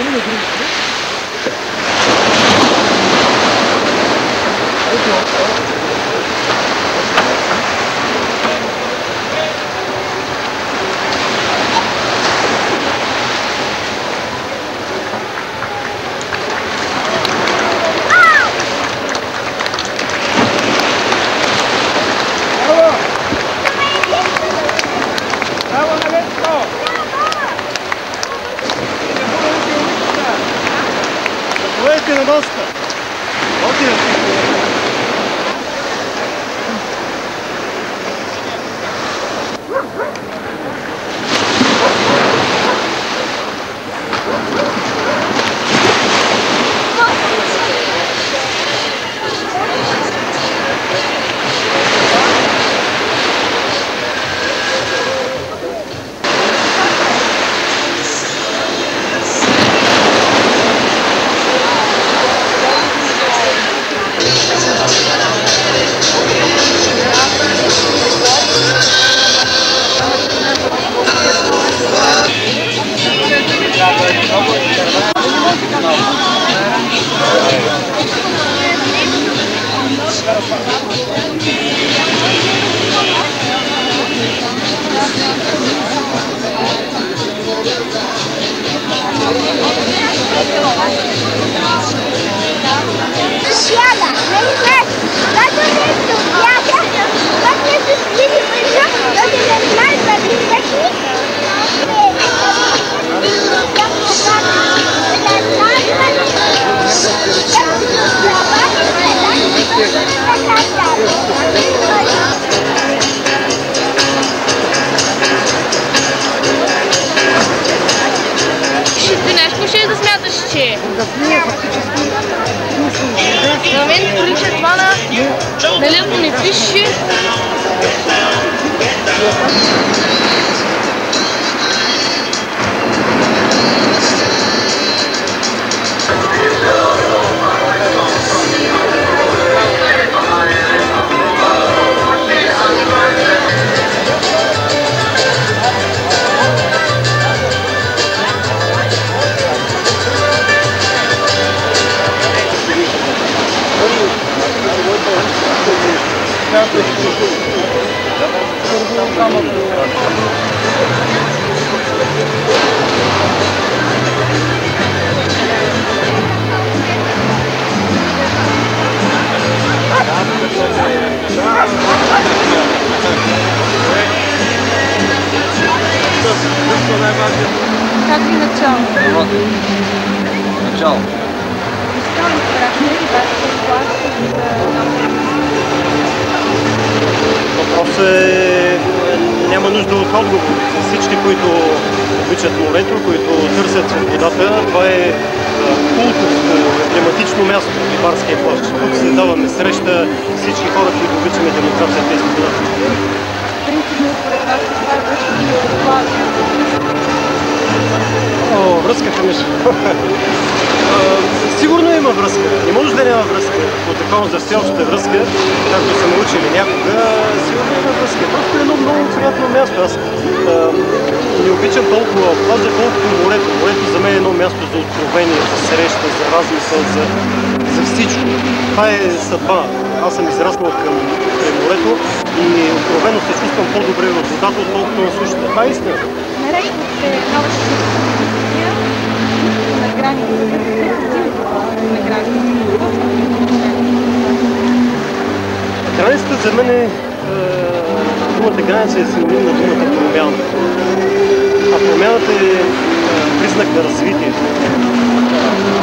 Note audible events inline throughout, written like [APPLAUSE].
Тук може да сложим. Може да сложим Че сме фактически. на мен прилича това на... Нали ако не пише... 까먹고. За всички, които обичат морето, които търсят свободата, това е култовско, емблематично място в Рибарския плащ. Тук се даваме среща всички хора, които обичаме демокрацията и свободата. принципно според вас връзката между [LAUGHS] Сигурно има връзка. Не може да няма връзка. По закон за всеобща връзка, както са научили някога, сигурно има връзка. Просто е едно много приятно място. Аз а, не обичам толкова плажа, колкото морето. Морето за мен е едно място за откровение, за среща, за размисъл, за, за всичко. Това е съдба. Аз съм израснал към край морето и откровено се чувствам по-добре в водата, отколкото на сушата. Това е истина. Наречете новата конституция на границата за мен е, е думата граница е синоним на думата промяна. А промяната е, е признак на развитие.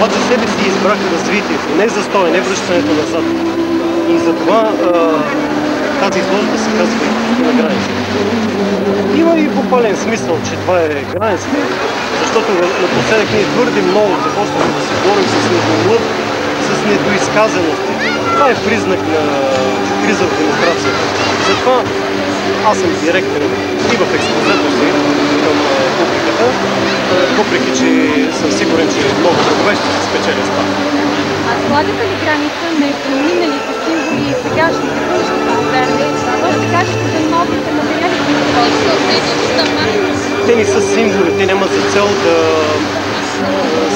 Аз за себе си избрах развитието, не застой, не връщането назад. И затова е, тази изложба се казва на границата. Има и буквален смисъл, че това е границата, защото напоследък ние твърде много започваме да се борим с недомлък, с недоизказаности. Това е признак на криза в демокрацията. Затова аз съм директен и в експозето си към публиката, въпреки че съм сигурен, че много другове ще се спечеля с това. А слагате ли граница между миналите символи и сегашните външни модерни? Може да кажете за новите материали, които ползвате? Те не са символи, те нямат за цел да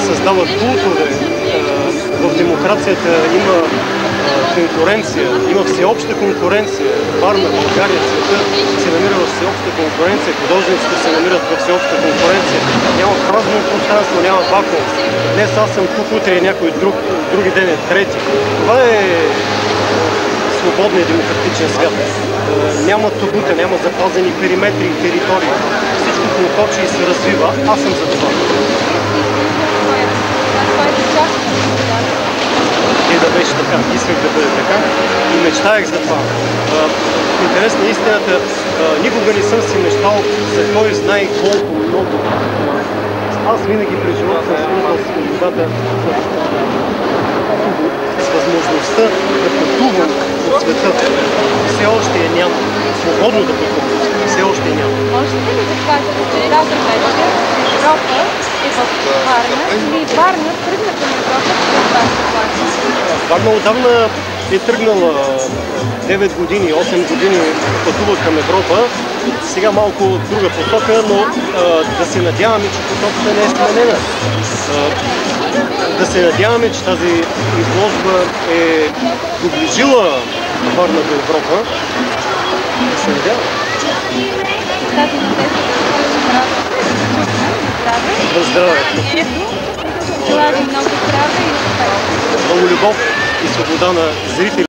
създават култове. В демокрацията има конкуренция, има всеобща конкуренция. Варна, България, света се намира в всеобща конкуренция, художниците се намират в всеобща конкуренция. Няма празно пространство, няма вакуум. Днес аз съм тук, утре е някой друг, други ден е трети. Това е свободния демократичен свят. Няма табута, няма запазени периметри и територии. Проточи и се развива. Аз съм за това. И да беше така. Исках да бъде така и мечтаях за това. А, В интерес на истината, никога не съм си мечтал за кой знае колко много. Аз винаги през живота съм свързвал с свободата, с възможността да пътувам по света. Все още я няма. Свободно да пътувам. Все още я няма. Можете ли да кажете, че тази вечер Европа е в Варна или Варна тръгна към Европа след вашата власт? Варна отдавна е тръгнала 9 години, 8 години пътува към Европа. Сега малко друга посока, но а, да се надяваме, че посоката не е сменена. А, да се надяваме, че тази изложба е доближила Варна до Европа. Да се надяваме. Тази надежда На здраве, здраве, Желая ви много здраве и успех! много любов и свобода на зрители.